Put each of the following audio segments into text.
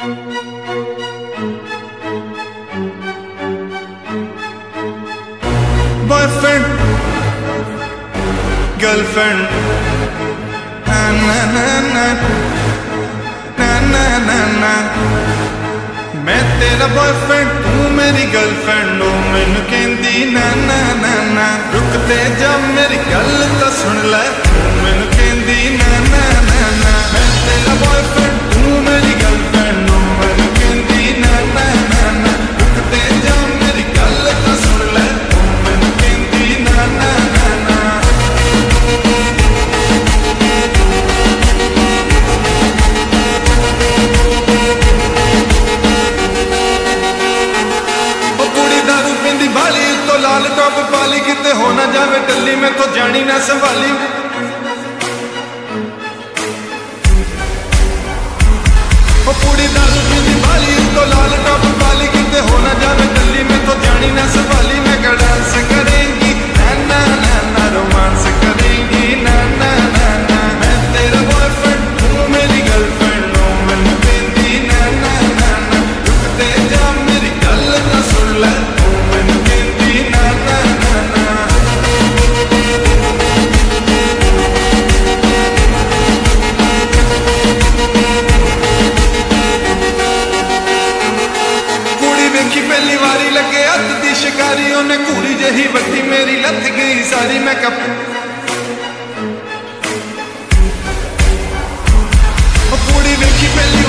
girlfriend. Na na na na na na na na. मैं तेरा boyfriend तू मेरी गर्लफ्रेंड ओ, मैनू कहंदी, ना ना ना ना रुक जा, मेरी गल तो सुन ले ਪੀਂਦੀ ਬਾਲੀ ਉੱਤੋਂ ਲਾਲ ਟੌਪ ਪਾਲੀ, ਕਿਤੇ ਹੋ ਨਾ ਜਾਵੇ ਟੱਲੀ ਮੈਂ ਤੋਂ ਜਾਣੀ ਨਾ ਸੰਭਾਲੀ। ਉਹ ਕੁੜੀ ਦਾਰੂ ਪੀਂਦੀ ਬਾਲੀ ਉੱਤੋਂ ਲਾਲ शिकारियों उन्हें कूड़ी जही बत्ती मेरी लथ गई सारी मैं कप पूरी देखी पहली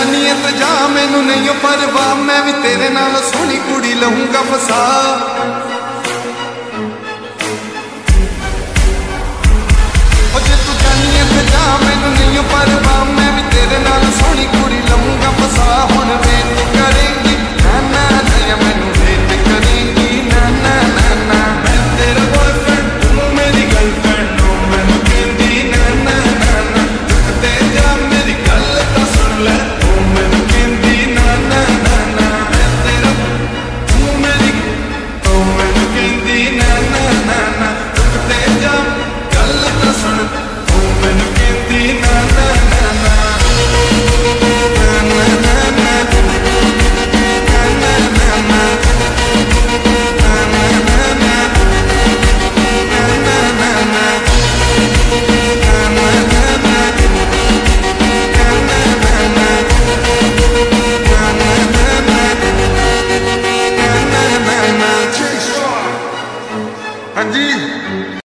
ਉਹ ਤੇ ਜਾ, ਮੈਨੂੰ ਨਹੀਂ ਓ ਪਰਵਾਹ। ਮੈਂ ਵੀ ਤੇਰੇ ਨਾਲ ਸੋਹਣੀ ਕੁੜੀ ਲਹੂੰਗਾ ਫਸਾ।